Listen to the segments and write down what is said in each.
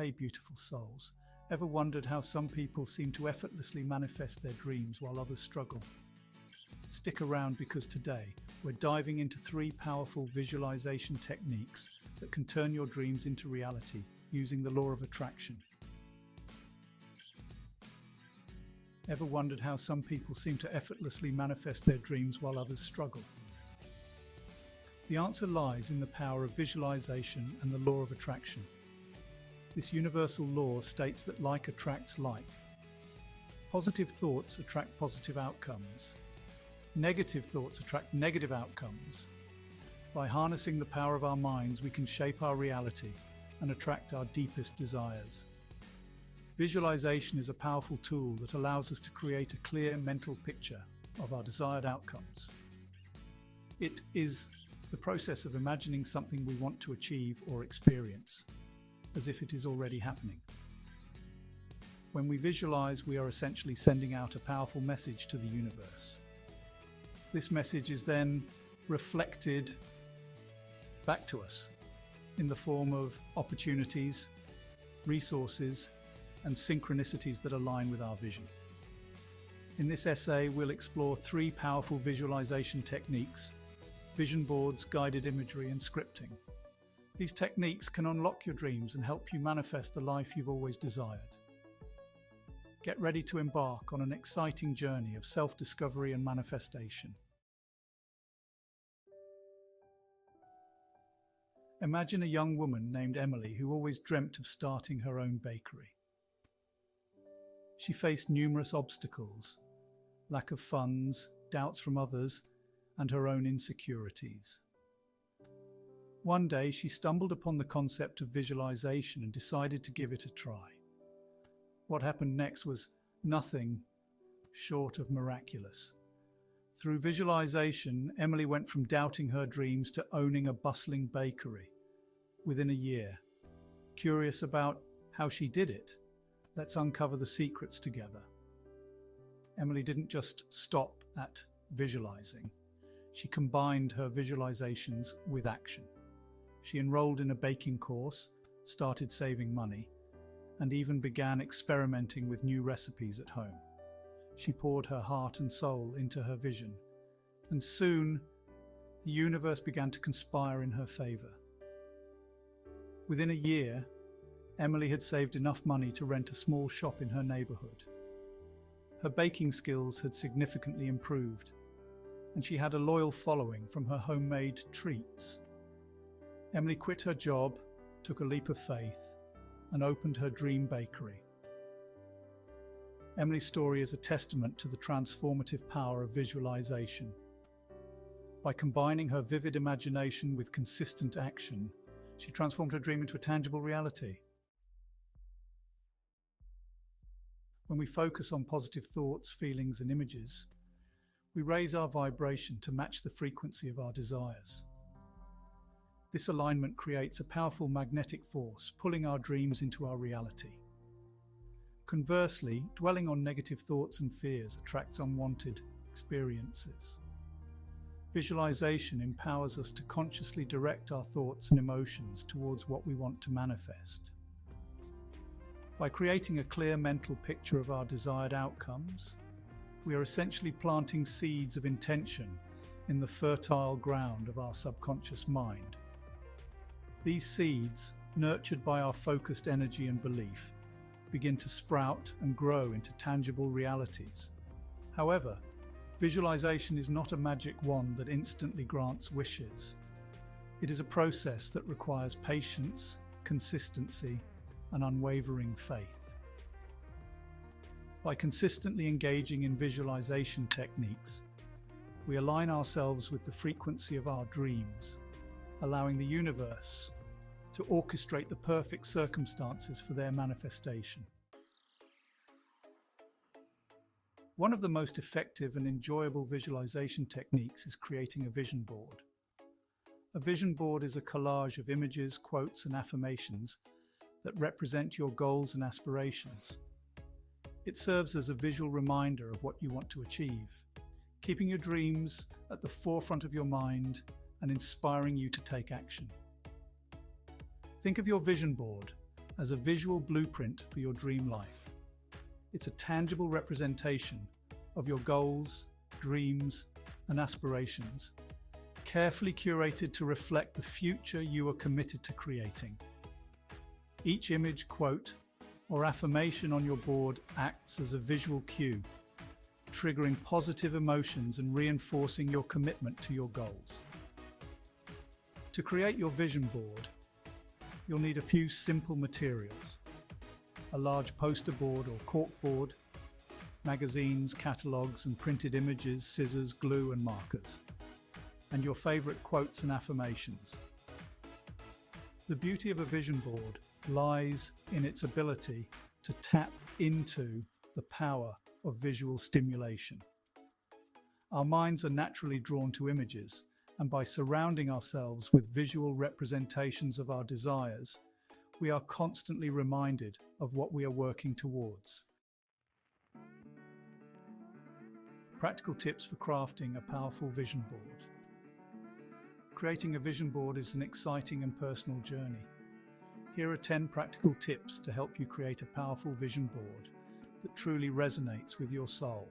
Hey, beautiful souls. Ever wondered how some people seem to effortlessly manifest their dreams while others struggle? Stick around because today we're diving into three powerful visualization techniques that can turn your dreams into reality using the law of attraction. Ever wondered how some people seem to effortlessly manifest their dreams while others struggle? The answer lies in the power of visualization and the law of attraction. This universal law states that like attracts like. Positive thoughts attract positive outcomes. Negative thoughts attract negative outcomes. By harnessing the power of our minds, we can shape our reality and attract our deepest desires. Visualization is a powerful tool that allows us to create a clear mental picture of our desired outcomes. It is the process of imagining something we want to achieve or experience as if it is already happening. When we visualize, we are essentially sending out a powerful message to the universe. This message is then reflected back to us in the form of opportunities, resources, and synchronicities that align with our vision. In this essay, we'll explore three powerful visualization techniques vision boards, guided imagery, and scripting these techniques can unlock your dreams and help you manifest the life you've always desired. Get ready to embark on an exciting journey of self discovery and manifestation. Imagine a young woman named Emily who always dreamt of starting her own bakery. She faced numerous obstacles lack of funds, doubts from others, and her own insecurities. One day she stumbled upon the concept of visualization and decided to give it a try. What happened next was nothing short of miraculous. Through visualization, Emily went from doubting her dreams to owning a bustling bakery within a year. Curious about how she did it? Let's uncover the secrets together. Emily didn't just stop at visualizing, she combined her visualizations with action. She enrolled in a baking course, started saving money, and even began experimenting with new recipes at home. She poured her heart and soul into her vision, and soon the universe began to conspire in her favour. Within a year, Emily had saved enough money to rent a small shop in her neighbourhood. Her baking skills had significantly improved, and she had a loyal following from her homemade treats. Emily quit her job, took a leap of faith, and opened her dream bakery. Emily's story is a testament to the transformative power of visualization. By combining her vivid imagination with consistent action, she transformed her dream into a tangible reality. When we focus on positive thoughts, feelings, and images, we raise our vibration to match the frequency of our desires. This alignment creates a powerful magnetic force, pulling our dreams into our reality. Conversely, dwelling on negative thoughts and fears attracts unwanted experiences. Visualization empowers us to consciously direct our thoughts and emotions towards what we want to manifest. By creating a clear mental picture of our desired outcomes, we are essentially planting seeds of intention in the fertile ground of our subconscious mind. These seeds, nurtured by our focused energy and belief, begin to sprout and grow into tangible realities. However, visualization is not a magic wand that instantly grants wishes. It is a process that requires patience, consistency, and unwavering faith. By consistently engaging in visualization techniques, we align ourselves with the frequency of our dreams allowing the universe to orchestrate the perfect circumstances for their manifestation. One of the most effective and enjoyable visualization techniques is creating a vision board. A vision board is a collage of images, quotes, and affirmations that represent your goals and aspirations. It serves as a visual reminder of what you want to achieve, keeping your dreams at the forefront of your mind and inspiring you to take action. Think of your vision board as a visual blueprint for your dream life. It's a tangible representation of your goals, dreams, and aspirations, carefully curated to reflect the future you are committed to creating. Each image, quote, or affirmation on your board acts as a visual cue, triggering positive emotions and reinforcing your commitment to your goals. To create your vision board, you'll need a few simple materials. A large poster board or cork board, magazines, catalogues and printed images, scissors, glue and markers, and your favourite quotes and affirmations. The beauty of a vision board lies in its ability to tap into the power of visual stimulation. Our minds are naturally drawn to images, and by surrounding ourselves with visual representations of our desires, we are constantly reminded of what we are working towards. Practical tips for crafting a powerful vision board. Creating a vision board is an exciting and personal journey. Here are 10 practical tips to help you create a powerful vision board that truly resonates with your soul.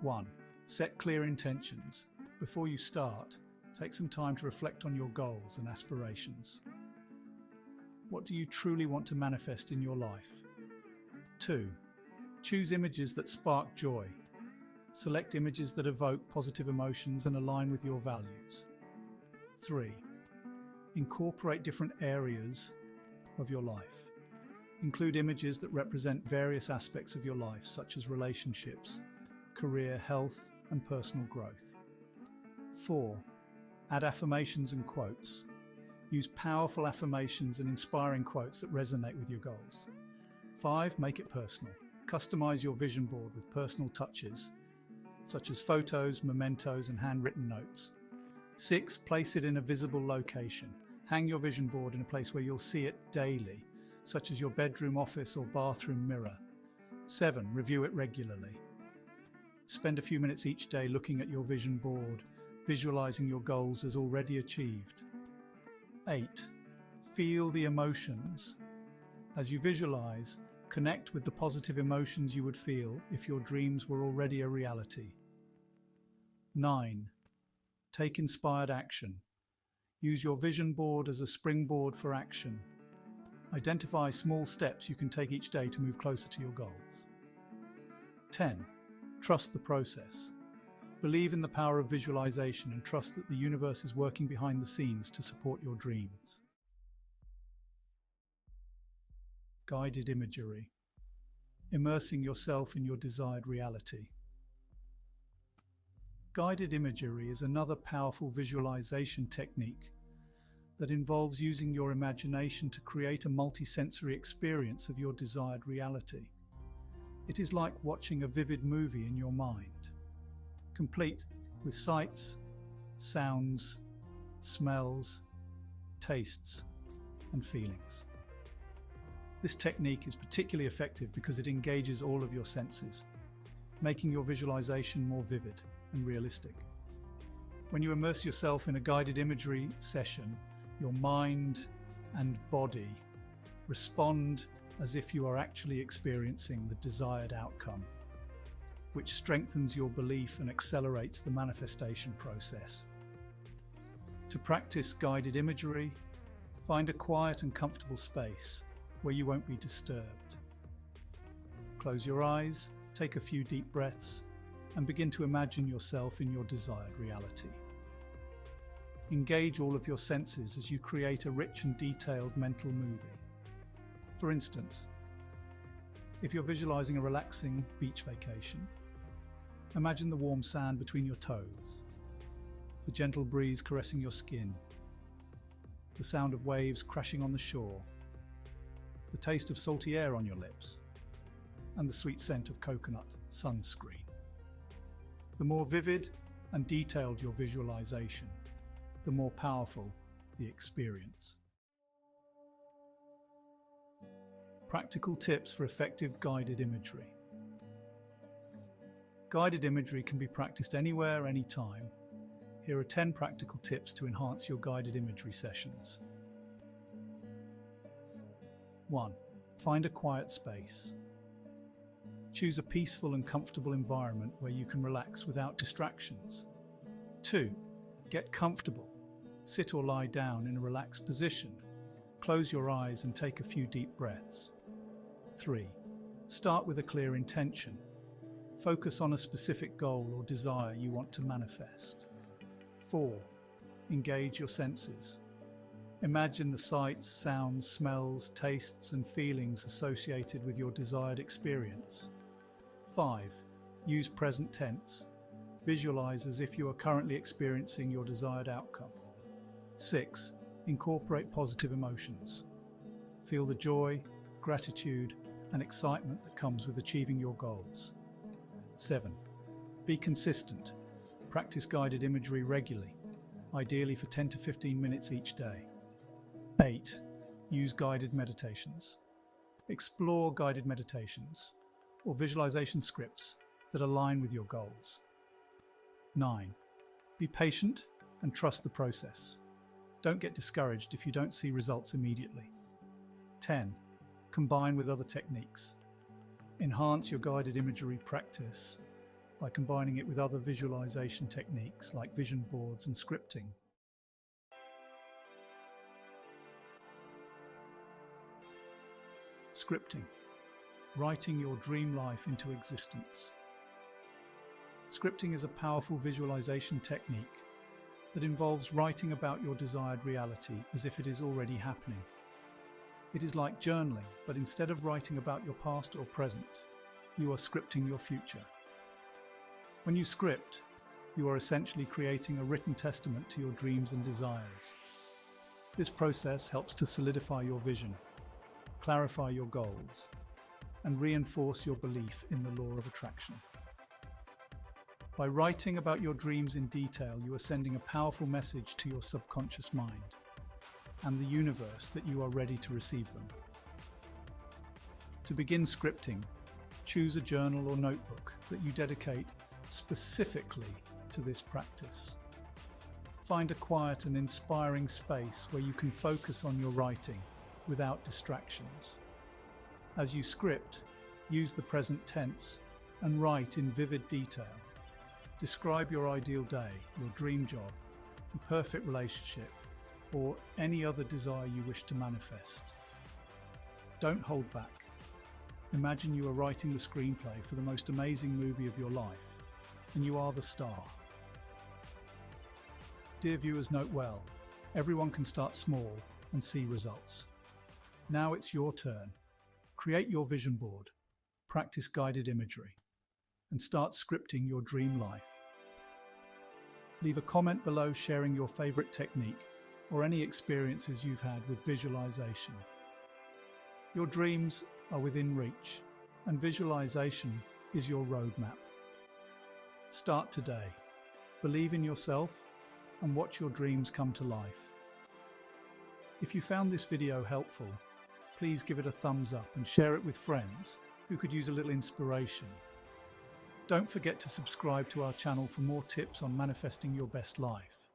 1. Set clear intentions before you start, take some time to reflect on your goals and aspirations. What do you truly want to manifest in your life? 2. Choose images that spark joy. Select images that evoke positive emotions and align with your values. 3. Incorporate different areas of your life. Include images that represent various aspects of your life, such as relationships, career, health, and personal growth. 4. Add affirmations and quotes. Use powerful affirmations and inspiring quotes that resonate with your goals. 5. Make it personal. Customize your vision board with personal touches, such as photos, mementos, and handwritten notes. 6. Place it in a visible location. Hang your vision board in a place where you'll see it daily, such as your bedroom, office, or bathroom mirror. 7. Review it regularly. Spend a few minutes each day looking at your vision board visualizing your goals as already achieved. 8. Feel the emotions. As you visualize, connect with the positive emotions you would feel if your dreams were already a reality. 9. Take inspired action. Use your vision board as a springboard for action. Identify small steps you can take each day to move closer to your goals. 10. Trust the process. Believe in the power of visualization and trust that the universe is working behind the scenes to support your dreams. Guided imagery. Immersing yourself in your desired reality. Guided imagery is another powerful visualization technique that involves using your imagination to create a multisensory experience of your desired reality. It is like watching a vivid movie in your mind complete with sights, sounds, smells, tastes, and feelings. This technique is particularly effective because it engages all of your senses, making your visualization more vivid and realistic. When you immerse yourself in a guided imagery session, your mind and body respond as if you are actually experiencing the desired outcome which strengthens your belief and accelerates the manifestation process. To practice guided imagery, find a quiet and comfortable space where you won't be disturbed. Close your eyes, take a few deep breaths, and begin to imagine yourself in your desired reality. Engage all of your senses as you create a rich and detailed mental movie. For instance, if you're visualizing a relaxing beach vacation, Imagine the warm sand between your toes, the gentle breeze caressing your skin, the sound of waves crashing on the shore, the taste of salty air on your lips, and the sweet scent of coconut sunscreen. The more vivid and detailed your visualization, the more powerful the experience. Practical tips for effective guided imagery. Guided imagery can be practiced anywhere, anytime. Here are 10 practical tips to enhance your guided imagery sessions. 1. Find a quiet space. Choose a peaceful and comfortable environment where you can relax without distractions. 2. Get comfortable. Sit or lie down in a relaxed position. Close your eyes and take a few deep breaths. 3. Start with a clear intention. Focus on a specific goal or desire you want to manifest. 4. Engage your senses. Imagine the sights, sounds, smells, tastes, and feelings associated with your desired experience. 5. Use present tense. Visualize as if you are currently experiencing your desired outcome. 6. Incorporate positive emotions. Feel the joy, gratitude, and excitement that comes with achieving your goals. 7. Be consistent. Practice guided imagery regularly, ideally for 10 to 15 minutes each day. 8. Use guided meditations. Explore guided meditations or visualization scripts that align with your goals. 9. Be patient and trust the process. Don't get discouraged if you don't see results immediately. 10. Combine with other techniques. Enhance your guided imagery practice by combining it with other visualization techniques like vision boards and scripting. Scripting writing your dream life into existence. Scripting is a powerful visualization technique that involves writing about your desired reality as if it is already happening. It is like journaling, but instead of writing about your past or present, you are scripting your future. When you script, you are essentially creating a written testament to your dreams and desires. This process helps to solidify your vision, clarify your goals, and reinforce your belief in the law of attraction. By writing about your dreams in detail, you are sending a powerful message to your subconscious mind and the universe that you are ready to receive them. To begin scripting, choose a journal or notebook that you dedicate specifically to this practice. Find a quiet and inspiring space where you can focus on your writing without distractions. As you script, use the present tense and write in vivid detail. Describe your ideal day, your dream job, your perfect relationship, or any other desire you wish to manifest. Don't hold back. Imagine you are writing the screenplay for the most amazing movie of your life, and you are the star. Dear viewers, note well, everyone can start small and see results. Now it's your turn. Create your vision board, practice guided imagery, and start scripting your dream life. Leave a comment below sharing your favorite technique or any experiences you've had with visualization. Your dreams are within reach, and visualization is your roadmap. Start today. Believe in yourself and watch your dreams come to life. If you found this video helpful, please give it a thumbs up and share it with friends who could use a little inspiration. Don't forget to subscribe to our channel for more tips on manifesting your best life.